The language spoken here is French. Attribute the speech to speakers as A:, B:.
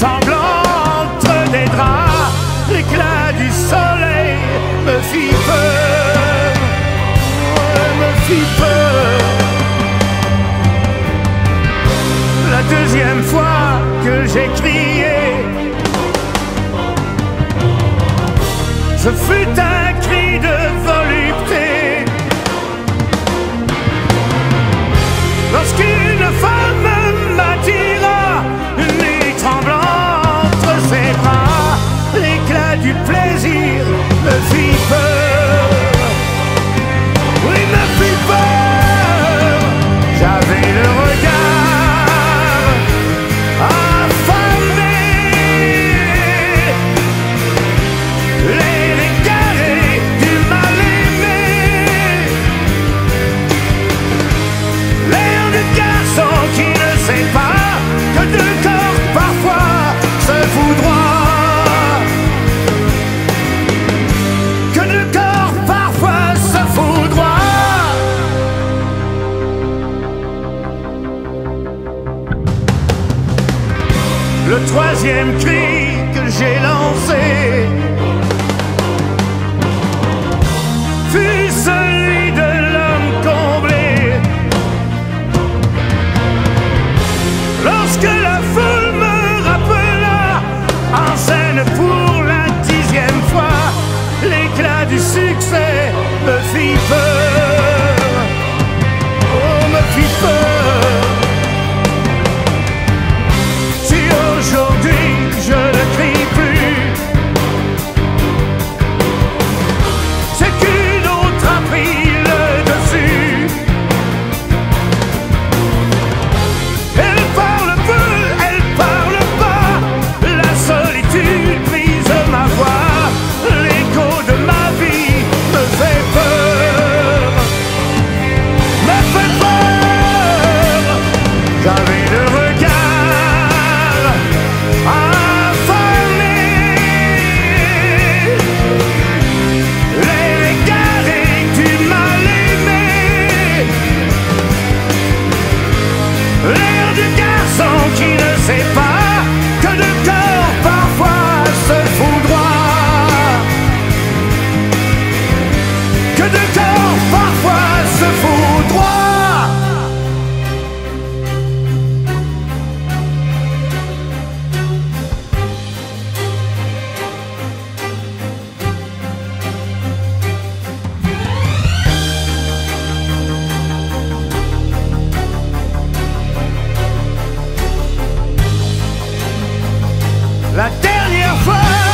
A: sanglant entre des draps, l'éclat du soleil me fit peur, me fit peur. La deuxième fois que j'ai crié, je fus un cri deuxième cri. La dernière fois